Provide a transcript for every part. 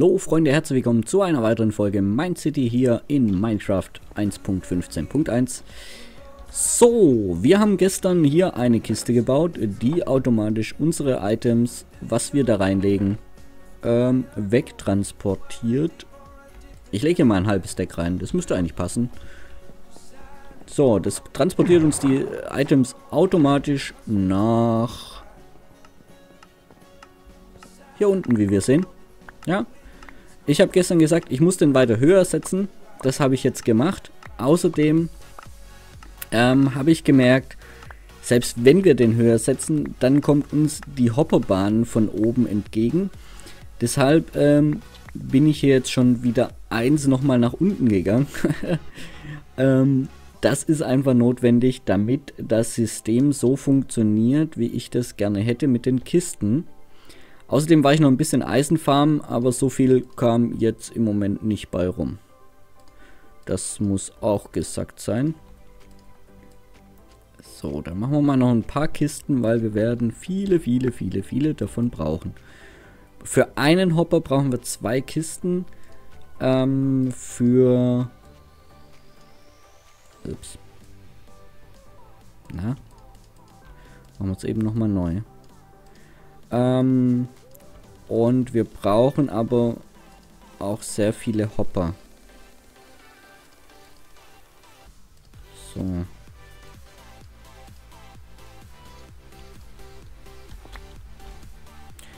Hallo Freunde, herzlich willkommen zu einer weiteren Folge Mind City hier in Minecraft 1.15.1. So, wir haben gestern hier eine Kiste gebaut, die automatisch unsere Items, was wir da reinlegen, ähm, wegtransportiert. Ich lege hier mal ein halbes Deck rein, das müsste eigentlich passen. So, das transportiert uns die Items automatisch nach hier unten, wie wir sehen. Ja. Ich habe gestern gesagt, ich muss den weiter höher setzen. Das habe ich jetzt gemacht. Außerdem ähm, habe ich gemerkt, selbst wenn wir den höher setzen, dann kommt uns die Hopperbahn von oben entgegen. Deshalb ähm, bin ich hier jetzt schon wieder eins nochmal nach unten gegangen. ähm, das ist einfach notwendig, damit das System so funktioniert, wie ich das gerne hätte mit den Kisten. Außerdem war ich noch ein bisschen Eisenfarm, aber so viel kam jetzt im Moment nicht bei rum. Das muss auch gesagt sein. So, dann machen wir mal noch ein paar Kisten, weil wir werden viele, viele, viele, viele davon brauchen. Für einen Hopper brauchen wir zwei Kisten. Ähm, für... Ups. Na? Machen wir es eben nochmal neu. Ähm, und wir brauchen aber auch sehr viele Hopper. So.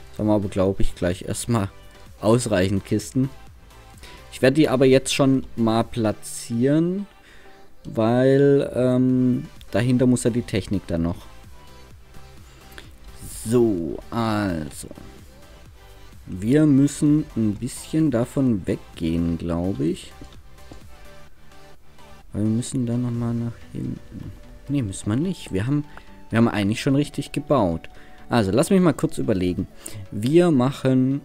Jetzt haben wir aber, glaube ich, gleich erstmal ausreichend Kisten. Ich werde die aber jetzt schon mal platzieren, weil ähm, dahinter muss ja die Technik dann noch. So, also. Wir müssen ein bisschen davon weggehen, glaube ich. Weil wir müssen dann nochmal nach hinten. Ne, müssen wir nicht. Wir haben, wir haben eigentlich schon richtig gebaut. Also, lass mich mal kurz überlegen. Wir machen...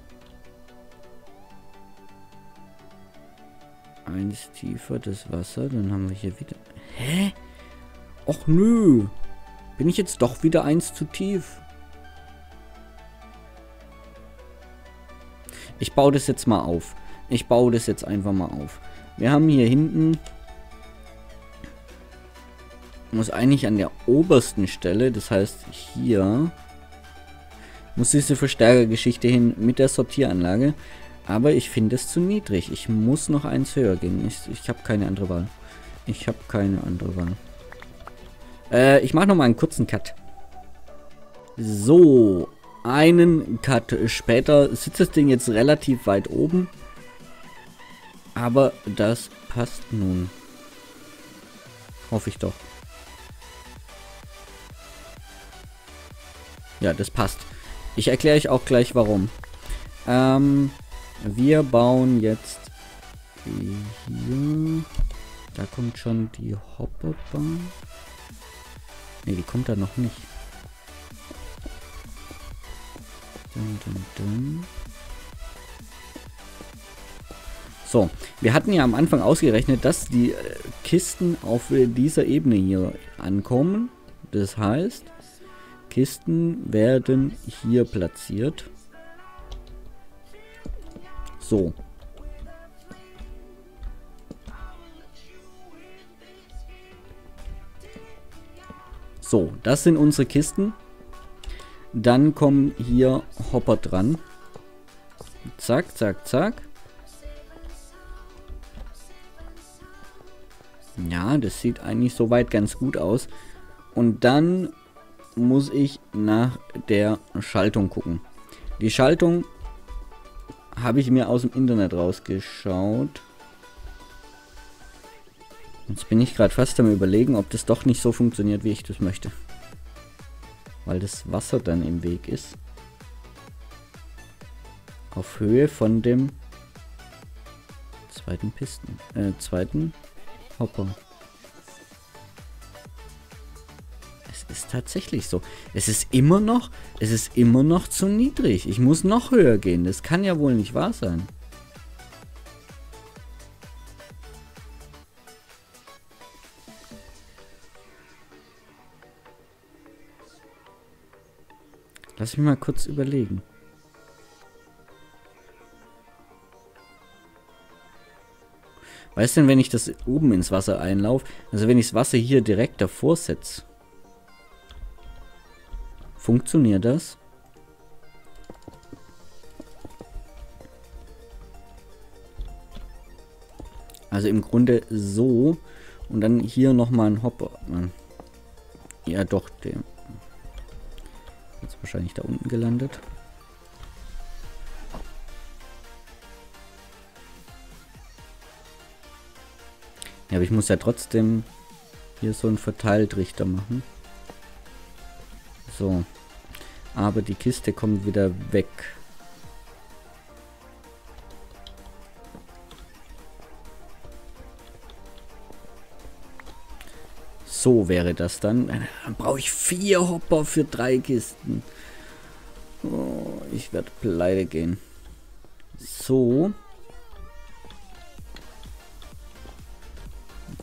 Eins tiefer das Wasser. Dann haben wir hier wieder... Hä? Och nö. Bin ich jetzt doch wieder eins zu tief? Ich baue das jetzt mal auf. Ich baue das jetzt einfach mal auf. Wir haben hier hinten... Muss eigentlich an der obersten Stelle, das heißt hier... Muss diese Verstärkergeschichte hin mit der Sortieranlage. Aber ich finde es zu niedrig. Ich muss noch eins höher gehen. Ich, ich habe keine andere Wahl. Ich habe keine andere Wahl. Äh, ich mache noch mal einen kurzen Cut. So, einen Cut später sitzt das Ding jetzt relativ weit oben. Aber das passt nun. Hoffe ich doch. Ja, das passt. Ich erkläre euch auch gleich warum. Ähm, wir bauen jetzt hier. Da kommt schon die Hopperbahn. Ne, die kommt da noch nicht. Dun, dun, dun. So, wir hatten ja am Anfang ausgerechnet, dass die äh, Kisten auf dieser Ebene hier ankommen. Das heißt, Kisten werden hier platziert. So. So, das sind unsere Kisten. Dann kommen hier Hopper dran. Zack, zack, zack. Ja, das sieht eigentlich soweit ganz gut aus. Und dann muss ich nach der Schaltung gucken. Die Schaltung habe ich mir aus dem Internet rausgeschaut. Jetzt bin ich gerade fast am überlegen, ob das doch nicht so funktioniert, wie ich das möchte weil das Wasser dann im Weg ist. Auf Höhe von dem zweiten Pisten, äh, zweiten Hopper. Es ist tatsächlich so. Es ist immer noch, es ist immer noch zu niedrig. Ich muss noch höher gehen. Das kann ja wohl nicht wahr sein. Lass mich mal kurz überlegen. Weißt du wenn ich das oben ins Wasser einlaufe, also wenn ich das Wasser hier direkt davor setze, funktioniert das? Also im Grunde so und dann hier nochmal ein Hopper. Ja doch, der jetzt wahrscheinlich da unten gelandet. Ja, aber ich muss ja trotzdem hier so einen Verteiltrichter machen. So. Aber die Kiste kommt wieder weg. So wäre das dann. Dann brauche ich vier Hopper für drei Kisten. Oh, ich werde pleite gehen. So.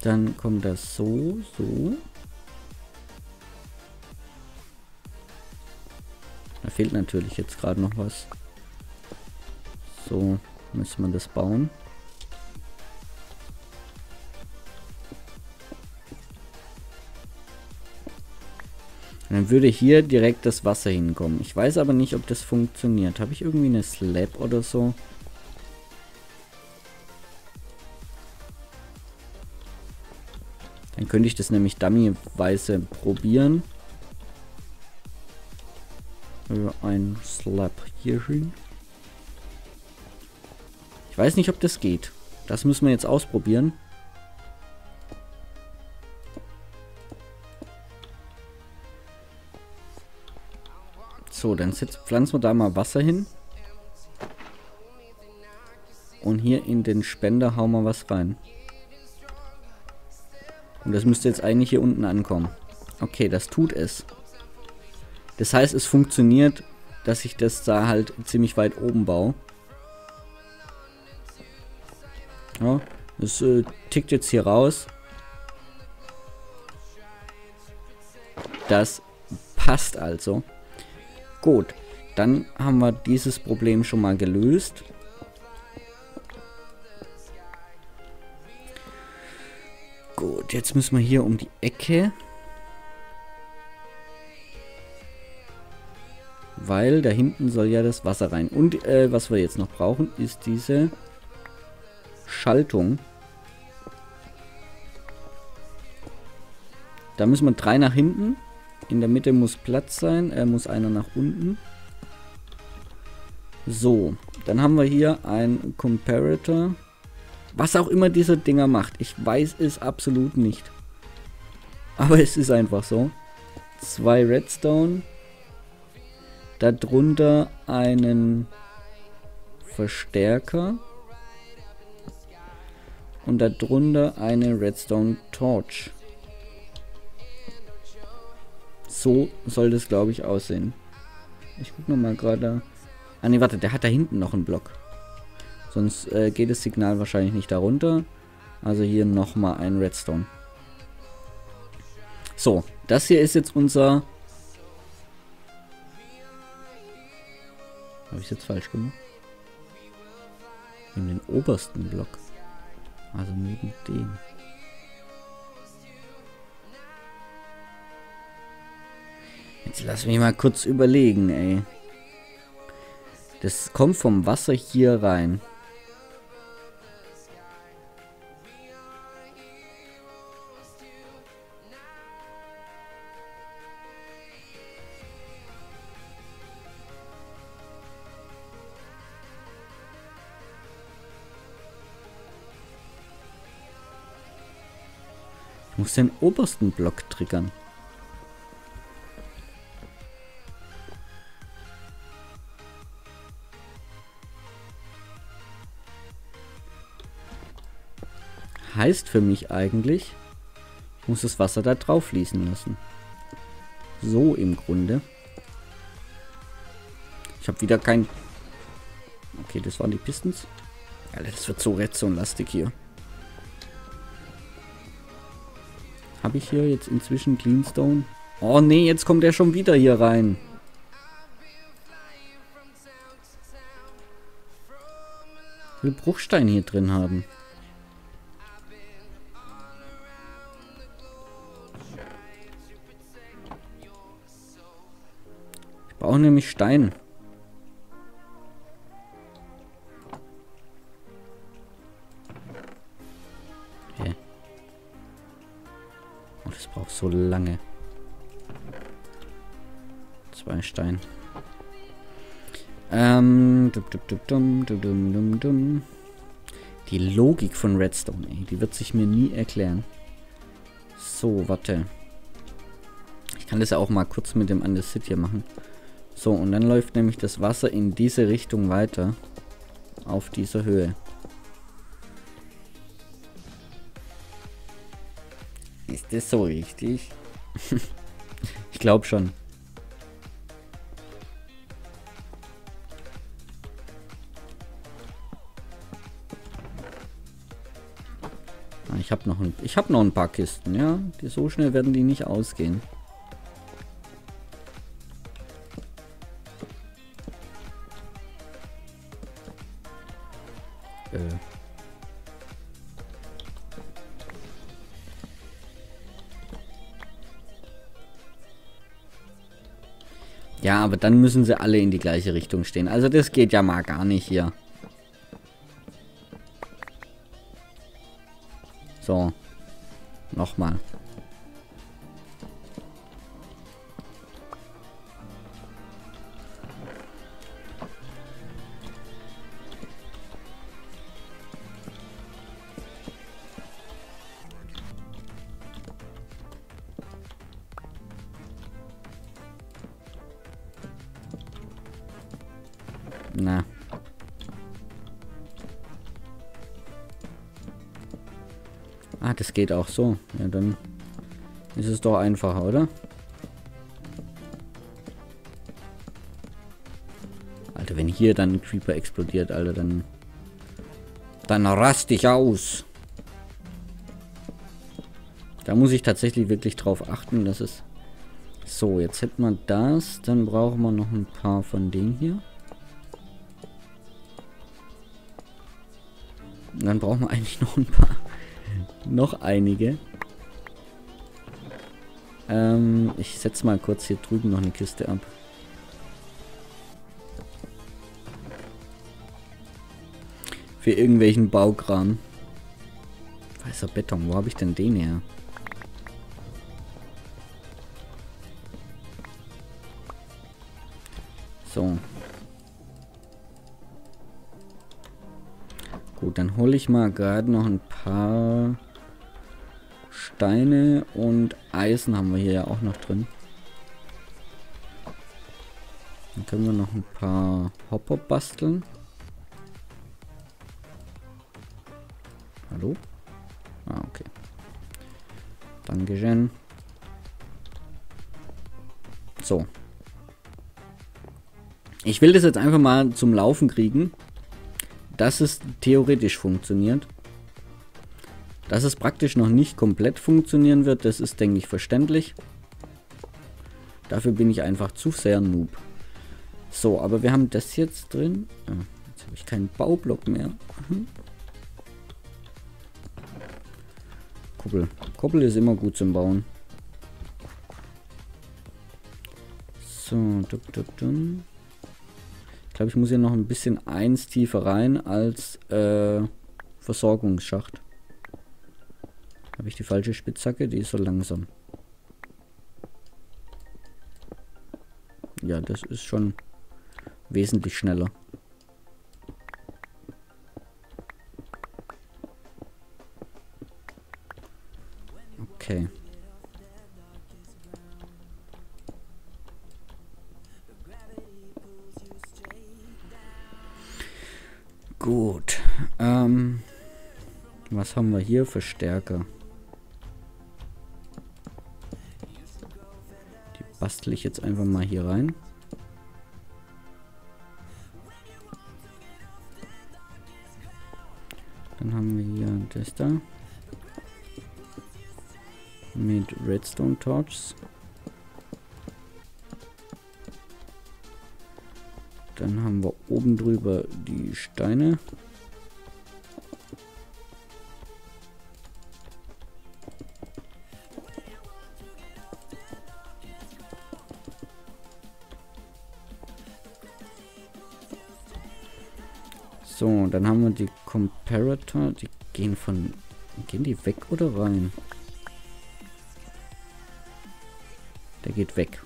Dann kommt das so, so. Da fehlt natürlich jetzt gerade noch was. So, müssen wir das bauen. Dann würde hier direkt das Wasser hinkommen. Ich weiß aber nicht, ob das funktioniert. Habe ich irgendwie eine Slab oder so? Dann könnte ich das nämlich dummyweise probieren. Ein Slab hier hin. Ich weiß nicht, ob das geht. Das müssen wir jetzt ausprobieren. So, dann pflanzen wir da mal Wasser hin. Und hier in den Spender hauen wir was rein. Und das müsste jetzt eigentlich hier unten ankommen. Okay, das tut es. Das heißt, es funktioniert, dass ich das da halt ziemlich weit oben baue. Ja, das äh, tickt jetzt hier raus. Das passt also. Gut, dann haben wir dieses Problem schon mal gelöst. Gut, jetzt müssen wir hier um die Ecke. Weil da hinten soll ja das Wasser rein. Und äh, was wir jetzt noch brauchen, ist diese Schaltung. Da müssen wir drei nach hinten. In der Mitte muss Platz sein. Er muss einer nach unten. So, dann haben wir hier ein Comparator. Was auch immer dieser Dinger macht. Ich weiß es absolut nicht. Aber es ist einfach so. Zwei Redstone. Darunter einen Verstärker. Und darunter eine Redstone Torch. So soll das, glaube ich, aussehen. Ich gucke nochmal gerade. Ah ne, warte, der hat da hinten noch einen Block. Sonst äh, geht das Signal wahrscheinlich nicht darunter. Also hier nochmal ein Redstone. So, das hier ist jetzt unser... Habe ich jetzt falsch gemacht? Neben den obersten Block. Also neben dem. Jetzt lass mich mal kurz überlegen, ey. Das kommt vom Wasser hier rein. Ich muss den obersten Block triggern. Heißt für mich eigentlich, ich muss das Wasser da drauf fließen lassen. So im Grunde. Ich habe wieder kein... Okay, das waren die Pistons. Alter, das wird so Redstone-lastig hier. Habe ich hier jetzt inzwischen Cleanstone? Oh nee, jetzt kommt er schon wieder hier rein. Ich will Bruchstein hier drin haben. Brauche nämlich Stein. Okay. Oh, das braucht so lange. Zwei Stein. Ähm, dum, dum, dum, dum, dum, dum. Die Logik von Redstone, ey, die wird sich mir nie erklären. So, warte. Ich kann das ja auch mal kurz mit dem Undersit hier machen. So, und dann läuft nämlich das Wasser in diese Richtung weiter. Auf dieser Höhe. Ist das so richtig? ich glaube schon. Ah, ich habe noch, ein, hab noch ein paar Kisten, ja. Die, so schnell werden die nicht ausgehen. Ja, aber dann müssen sie alle in die gleiche Richtung stehen. Also das geht ja mal gar nicht hier. So. Geht auch so. Ja, dann ist es doch einfacher, oder? Alter, wenn hier dann ein Creeper explodiert, Alter, dann... Dann raste ich aus. Da muss ich tatsächlich wirklich drauf achten, dass es... So, jetzt hätten wir das. Dann brauchen wir noch ein paar von denen hier. Dann brauchen wir eigentlich noch ein paar. Noch einige. Ähm, ich setze mal kurz hier drüben noch eine Kiste ab. Für irgendwelchen Baukram. Weißer Beton, wo habe ich denn den her? So. Gut, dann hole ich mal gerade noch ein paar Steine und Eisen haben wir hier ja auch noch drin. Dann können wir noch ein paar Hopper basteln. Hallo? Ah, okay. Dankeschön. So. Ich will das jetzt einfach mal zum Laufen kriegen dass es theoretisch funktioniert. Dass es praktisch noch nicht komplett funktionieren wird, das ist, denke ich, verständlich. Dafür bin ich einfach zu sehr Noob. So, aber wir haben das jetzt drin. Ah, jetzt habe ich keinen Baublock mehr. Mhm. Kuppel. Kuppel ist immer gut zum Bauen. So, duck, duck, duck. Ich glaube, ich muss hier noch ein bisschen eins tiefer rein als äh, Versorgungsschacht. Habe ich die falsche Spitzhacke? Die ist so langsam. Ja, das ist schon wesentlich schneller. Okay. Gut. Ähm, was haben wir hier? Verstärker. Die bastel ich jetzt einfach mal hier rein. Dann haben wir hier das da. Mit Redstone Torches. oben drüber die Steine. So, dann haben wir die Comparator. Die gehen von... Gehen die weg oder rein? Der geht weg.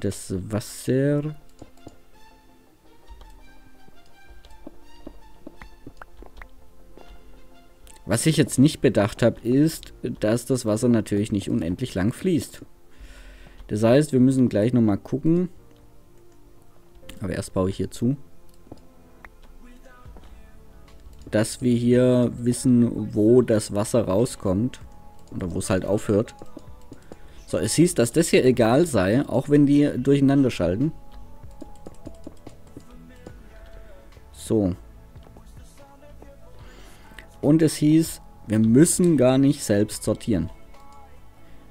Das Wasser. Was ich jetzt nicht bedacht habe, ist, dass das Wasser natürlich nicht unendlich lang fließt. Das heißt, wir müssen gleich nochmal gucken. Aber erst baue ich hier zu. Dass wir hier wissen, wo das Wasser rauskommt. Oder wo es halt aufhört. So, es hieß, dass das hier egal sei, auch wenn die durcheinander schalten. So. Und es hieß, wir müssen gar nicht selbst sortieren.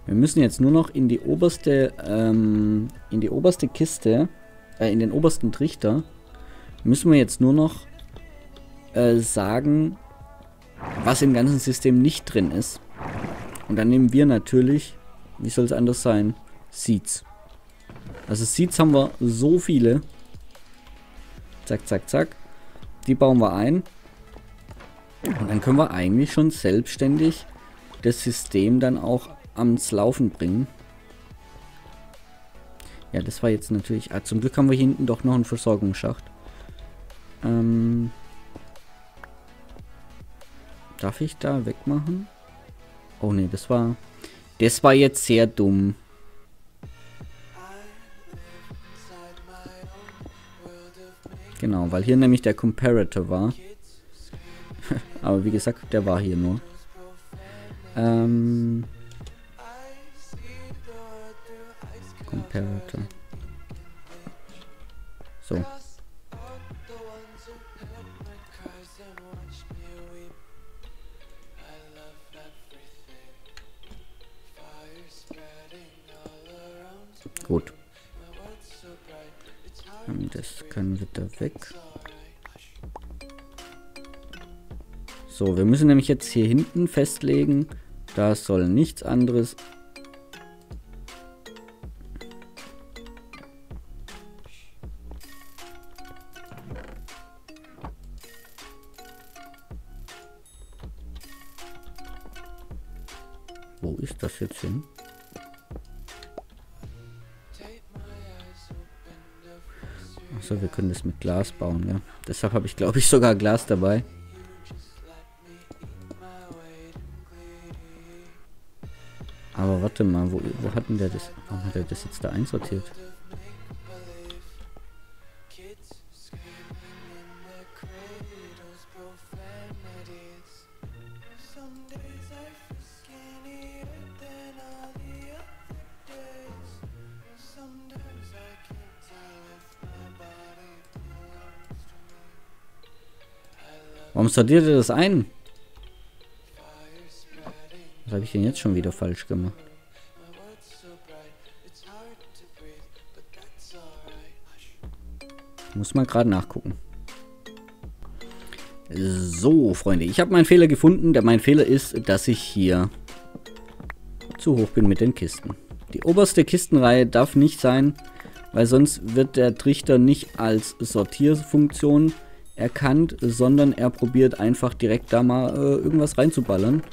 Wir müssen jetzt nur noch in die oberste, ähm, in die oberste Kiste, äh, in den obersten Trichter, müssen wir jetzt nur noch äh, sagen, was im ganzen System nicht drin ist. Und dann nehmen wir natürlich wie soll es anders sein? Seeds. Also Seeds haben wir so viele. Zack, zack, zack. Die bauen wir ein. Und dann können wir eigentlich schon selbstständig das System dann auch ans Laufen bringen. Ja, das war jetzt natürlich... Ah, zum Glück haben wir hier hinten doch noch einen Versorgungsschacht. Ähm, darf ich da wegmachen? Oh ne, das war... Das war jetzt sehr dumm. Genau, weil hier nämlich der Comparator war. Aber wie gesagt, der war hier nur. Ähm... Comparator. So. Gut. Das können wir da weg. So, wir müssen nämlich jetzt hier hinten festlegen, da soll nichts anderes mit Glas bauen, ja. Deshalb habe ich, glaube ich, sogar Glas dabei. Aber warte mal, wo, wo hat denn der das? Warum hat er das jetzt da einsortiert? Warum sortiert ihr das ein? Was habe ich denn jetzt schon wieder falsch gemacht? Muss mal gerade nachgucken. So, Freunde, ich habe meinen Fehler gefunden. Der mein Fehler ist, dass ich hier zu hoch bin mit den Kisten. Die oberste Kistenreihe darf nicht sein, weil sonst wird der Trichter nicht als Sortierfunktion erkannt, sondern er probiert einfach direkt da mal äh, irgendwas reinzuballern.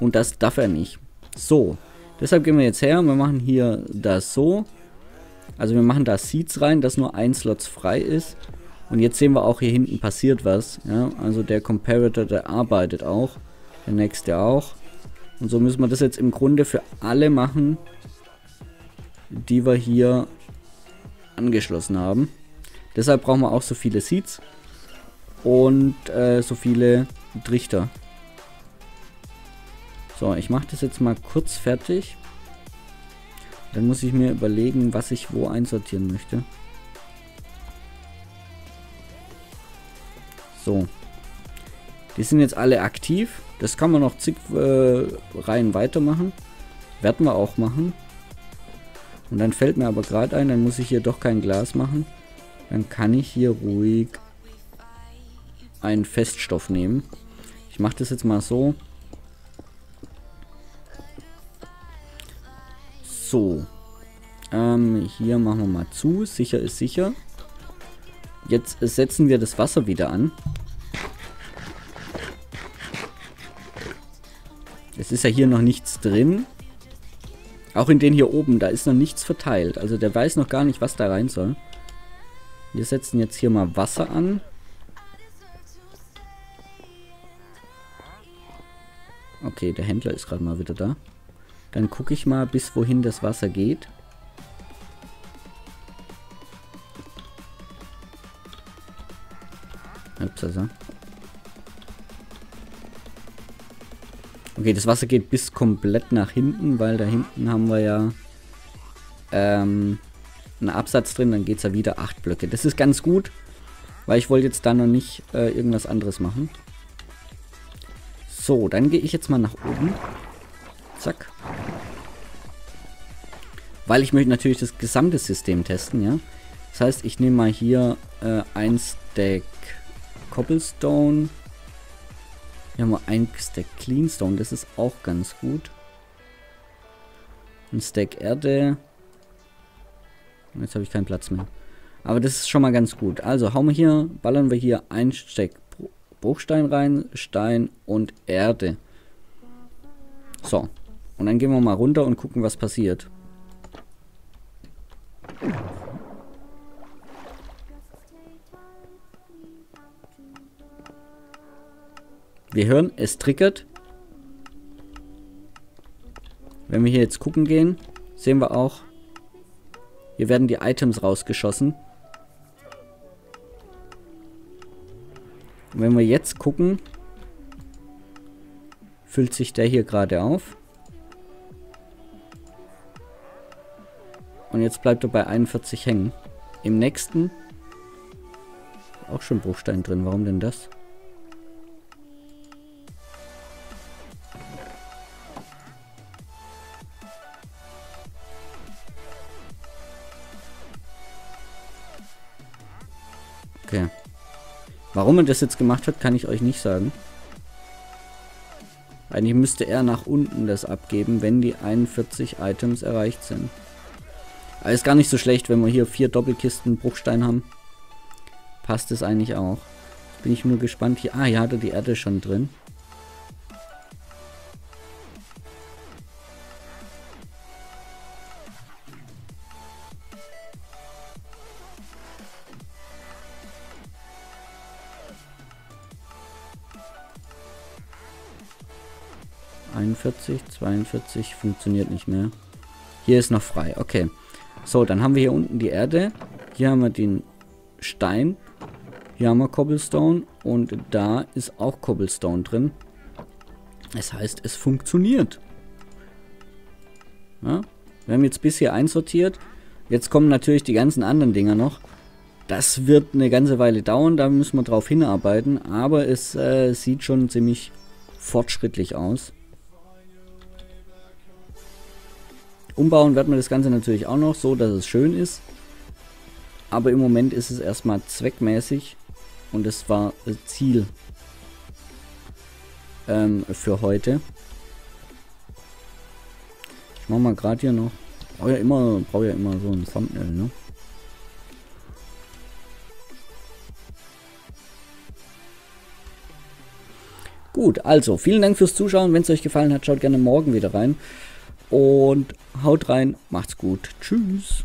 Und das darf er nicht. So, deshalb gehen wir jetzt her und wir machen hier das so. Also wir machen da Seeds rein, dass nur ein Slot frei ist. Und jetzt sehen wir auch hier hinten passiert was. Ja? Also der Comparator, der arbeitet auch. Der nächste auch. Und so müssen wir das jetzt im Grunde für alle machen, die wir hier angeschlossen haben. Deshalb brauchen wir auch so viele Seeds und äh, so viele Trichter. So, ich mache das jetzt mal kurz fertig. Dann muss ich mir überlegen, was ich wo einsortieren möchte. So. Die sind jetzt alle aktiv. Das kann man noch zig äh, Reihen weitermachen. Werden wir auch machen. Und dann fällt mir aber gerade ein, dann muss ich hier doch kein Glas machen. dann kann ich hier ruhig einen Feststoff nehmen. Ich mache das jetzt mal so. So. Ähm, hier machen wir mal zu. Sicher ist sicher. Jetzt setzen wir das Wasser wieder an. Es ist ja hier noch nichts drin. Auch in den hier oben, da ist noch nichts verteilt. Also der weiß noch gar nicht, was da rein soll. Wir setzen jetzt hier mal Wasser an. Okay, der Händler ist gerade mal wieder da. Dann gucke ich mal, bis wohin das Wasser geht. Upsasa. Okay, das Wasser geht bis komplett nach hinten, weil da hinten haben wir ja ähm, einen Absatz drin, dann geht es ja wieder acht Blöcke. Das ist ganz gut, weil ich wollte jetzt da noch nicht äh, irgendwas anderes machen. So, dann gehe ich jetzt mal nach oben. Zack. Weil ich möchte natürlich das gesamte System testen, ja. Das heißt, ich nehme mal hier äh, ein Stack Cobblestone. Hier haben wir ein Stack Cleanstone, das ist auch ganz gut. Ein Stack Erde. Jetzt habe ich keinen Platz mehr. Aber das ist schon mal ganz gut. Also hauen wir hier, ballern wir hier ein Stack Bruchstein rein, Stein und Erde. So. Und dann gehen wir mal runter und gucken, was passiert. Wir hören, es triggert. Wenn wir hier jetzt gucken gehen, sehen wir auch, hier werden die Items rausgeschossen. Und wenn wir jetzt gucken, füllt sich der hier gerade auf. Und jetzt bleibt er bei 41 hängen. Im nächsten auch schon Bruchstein drin. Warum denn das? Warum er das jetzt gemacht hat, kann ich euch nicht sagen. Eigentlich müsste er nach unten das abgeben, wenn die 41 Items erreicht sind. Aber ist gar nicht so schlecht, wenn wir hier vier Doppelkisten Bruchstein haben. Passt es eigentlich auch. Bin ich nur gespannt. Hier, ah, hier hat er die Erde schon drin. 41, 42 funktioniert nicht mehr. Hier ist noch frei. Okay. So, dann haben wir hier unten die Erde. Hier haben wir den Stein. Hier haben wir Cobblestone. Und da ist auch Cobblestone drin. Das heißt, es funktioniert. Ja? Wir haben jetzt bis hier einsortiert. Jetzt kommen natürlich die ganzen anderen Dinger noch. Das wird eine ganze Weile dauern, da müssen wir drauf hinarbeiten. Aber es äh, sieht schon ziemlich fortschrittlich aus. Umbauen wird man das Ganze natürlich auch noch so, dass es schön ist. Aber im Moment ist es erstmal zweckmäßig und es war Ziel ähm, für heute. Ich mache mal gerade hier noch. Brauche ja immer, brauche ja immer so ein Thumbnail, ne? Gut, also vielen Dank fürs Zuschauen. Wenn es euch gefallen hat, schaut gerne morgen wieder rein. Und haut rein, macht's gut. Tschüss.